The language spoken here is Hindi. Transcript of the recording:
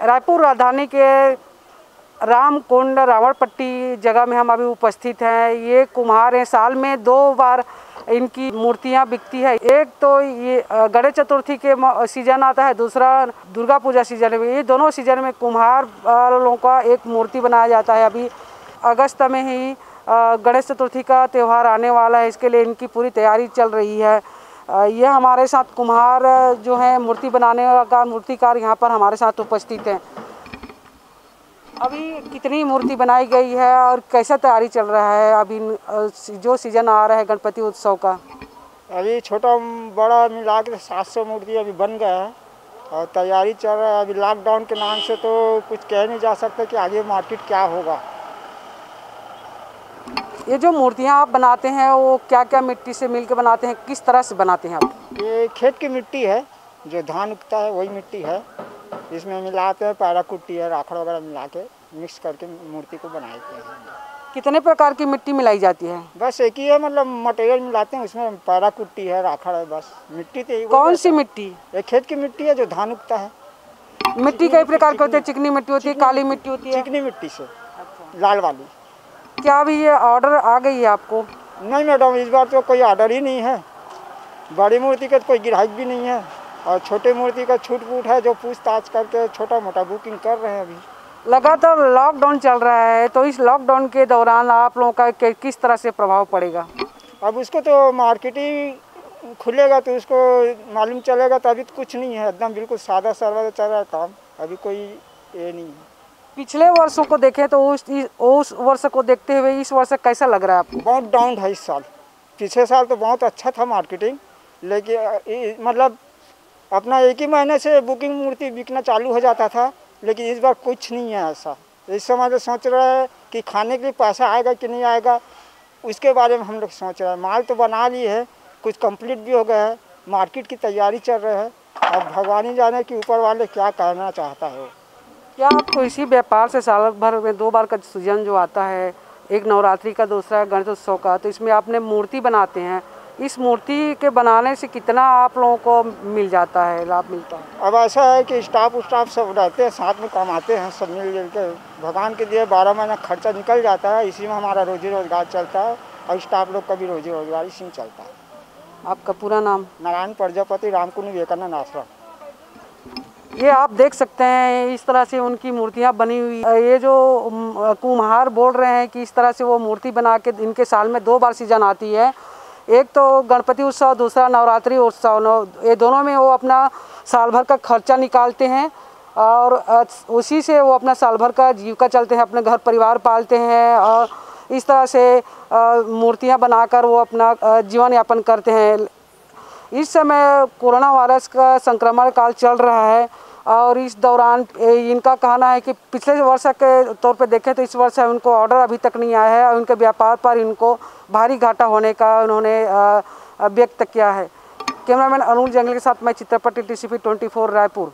रायपुर राजधानी के रामकुंड, रावणपट्टी जगह में हम अभी उपस्थित हैं। ये कुम्हार हैं। साल में दो बार इनकी मूर्तियाँ बिकती है। एक तो ये गणेश चतुर्थी के सीज़न आता है। दूसरा दुर्गा पूजा सीज़न में। ये दोनों सीज़न में कुम्हार वालों का एक मूर्ति बनाया जाता है। अभी अगस्त में ही गणेश चतुर्थी का त्यौहार आने वाला है। इसके लिए इनकी पूरी तैयारी चल रही है। ये हमारे साथ कुम्हार जो है, मूर्ति बनाने का मूर्तिकार यहाँ पर हमारे साथ उपस्थित हैं। अभी कितनी मूर्ति बनाई गई है और कैसा तैयारी चल रहा है अभी जो सीज़न आ रहा है गणपति उत्सव का? अभी छोटा बड़ा मिला के सात सौ मूर्ति अभी बन गया है और तैयारी चल रहा है। अभी लॉकडाउन के नाम से तो कुछ कह नहीं जा सकता कि आगे मार्केट क्या होगा। ये जो मूर्तियाँ आप बनाते हैं वो क्या क्या मिट्टी से मिल के बनाते हैं? किस तरह से बनाते हैं आप? ये खेत की मिट्टी है जो धान उगता है वही मिट्टी है। इसमें मिलाते हैं पैरा कुट्टी है राखड़ वगैरह मिला के मिक्स करके मूर्ति को बनाते हैं। कितने प्रकार की मिट्टी मिलाई जाती है? बस एक ही है मतलब मटेरियल मिलाते हैं उसमें पैरा कुट्टी है राखड़ है बस। मिट्टी तो कौन सी मिट्टी? ये खेत की मिट्टी है जो धान उगता है। मिट्टी कई प्रकार की होती है चिकनी मिट्टी होती है काली मिट्टी होती है। चिकनी मिट्टी से। लाल वाली। क्या अभी ये ऑर्डर आ गई है आपको? नहीं मैडम इस बार तो कोई ऑर्डर ही नहीं है। बड़ी मूर्ति का तो कोई ग्राहक भी नहीं है और छोटे मूर्ति का छूट फूट है जो पूछताछ करके छोटा मोटा बुकिंग कर रहे हैं अभी। लगातार लॉकडाउन चल रहा है तो इस लॉकडाउन के दौरान आप लोगों का किस तरह से प्रभाव पड़ेगा? अब उसको तो मार्केटिंग खुलेगा तो उसको मालूम चलेगा तो अभी तो कुछ नहीं है। एकदम बिल्कुल सादा सादा चल रहा है काम। अभी कोई ये नहीं है। पिछले वर्षों को देखें तो उस उस वर्ष को देखते हुए इस वर्ष कैसा लग रहा है आपको? बहुत डाउन है इस साल। पिछले साल तो बहुत अच्छा था मार्केटिंग लेकिन मतलब अपना एक ही महीने से बुकिंग मूर्ति बिकना चालू हो जाता था, लेकिन इस बार कुछ नहीं है ऐसा। इस समय तो सोच रहे हैं कि खाने के लिए पैसा आएगा कि नहीं आएगा, उसके बारे में हम लोग सोच रहे हैं। माल तो बना ली है, कुछ कंप्लीट भी हो गया है मार्केट की तैयारी चल रही है, अब भगवान ही जाने कि ऊपर वाले क्या कहना चाहता है क्या आपको इसी व्यापार से साल भर में दो बार का सीज़न जो आता है एक नवरात्रि का दूसरा गणेश उत्सव का तो इसमें आपने मूर्ति बनाते हैं। इस मूर्ति के बनाने से कितना आप लोगों को मिल जाता है लाभ मिलता है? अब ऐसा है कि स्टाफ उस्टाफ सब रहते हैं साथ में कमाते हैं सब मिल जुल के। भगवान के लिए बारह महीना खर्चा निकल जाता है इसी में हमारा रोजी रोज़गार चलता है और स्टाफ लोग का भी रोजी रोज़गार इसी में चलता है। आपका पूरा नाम? नारायण प्रजापति रामकुंड विवेकानंद आश्रम। ये आप देख सकते हैं, इस तरह से उनकी मूर्तियाँ बनी हुई ये जो कुम्हार बोल रहे हैं कि इस तरह से वो मूर्ति बना के इनके साल में दो बार सीज़न आती है। एक तो गणपति उत्सव, दूसरा नवरात्रि उत्सव। ये दोनों में वो अपना साल भर का खर्चा निकालते हैं और उसी से वो अपना साल भर का जीविका चलते हैं, अपने घर परिवार पालते हैं और इस तरह से मूर्तियाँ बनाकर वो अपना जीवन यापन करते हैं। इस समय कोरोना वायरस का संक्रमण काल चल रहा है। और इस दौरान इनका कहना है कि पिछले वर्ष के तौर पे देखें तो इस वर्ष उनको ऑर्डर अभी तक नहीं आया है और उनके व्यापार पर इनको भारी घाटा होने का उन्होंने व्यक्त किया है। कैमरामैन अरुण जंगल के साथ मैं चित्रपट टी सी रायपुर।